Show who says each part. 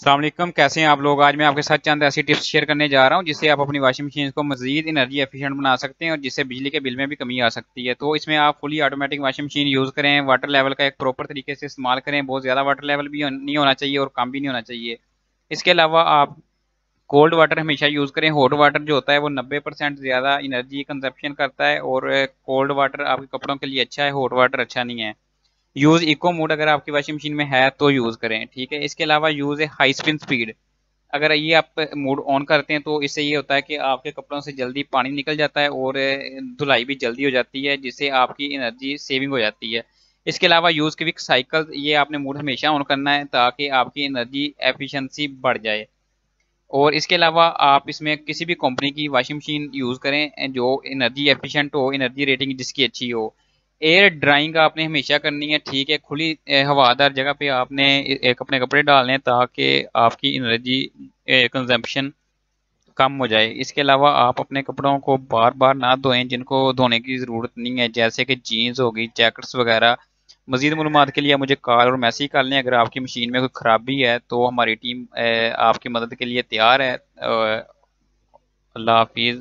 Speaker 1: अल्लाम कैसे हैं आप लोग? आज मैं आपके साथ चंद ऐसी टिप्स शेयर करने जा रहा हूँ, जिससे आप अपनी वॉशिंग मशीन को मजीद एनर्जी एफिशिएंट बना सकते हैं और जिससे बिजली के बिल में भी कमी आ सकती है। तो इसमें आप fully automatic washing machine use करें वाटर लेवल का एक प्रॉपर तरीके से इस्तेमाल करें। बहुत ज़्यादा वाटर लेवल भी नहीं होना चाहिए और कम भी नहीं होना चाहिए। इसके अलावा आप कोल्ड वाटर हमेशा यूज़ करें। हॉट वाटर जो होता है वो नब्बे परसेंट ज़्यादा इनर्जी कंजप्शन करता है और कोल्ड वाटर आपके कपड़ों के लिए अच्छा है हॉट वाटर अच्छा नहीं है। यूज़ इको मोड अगर आपकी वॉशिंग मशीन में है तो यूज़ करें, ठीक है? इसके अलावा यूज़ है हाई स्पिन स्पीड अगर ये आप मोड ऑन करते हैं तो इससे ये होता है कि आपके कपड़ों से जल्दी पानी निकल जाता है और धुलाई भी जल्दी हो जाती है, जिससे आपकी एनर्जी सेविंग हो जाती है। इसके अलावा यूज़ क्विक साइकिल ये आपने मोड हमेशा ऑन करना है ताकि आपकी एनर्जी एफिशिएंसी बढ़ जाए। और इसके अलावा आप इसमें किसी भी कंपनी की वॉशिंग मशीन यूज़ करें जो एनर्जी एफिशिएंट हो एनर्जी रेटिंग जिसकी अच्छी हो। एयर ड्राइंग आपने हमेशा करनी है, ठीक है, खुली हवादार जगह पे आपने एक अपने कपड़े डालने ताकि आपकी एनर्जी कंजम्पशन कम हो जाए। इसके अलावा आप अपने कपड़ों को बार बार ना धोएँ जिनको धोने की ज़रूरत नहीं है, जैसे कि जीन्स होगी जैकेट्स वगैरह। मजीद मालूम के लिए मुझे कॉल और मैसेज कर लें, अगर आपकी मशीन में कोई ख़राबी है तो हमारी टीम आपकी मदद के लिए तैयार है। अल्लाह हाफिज़।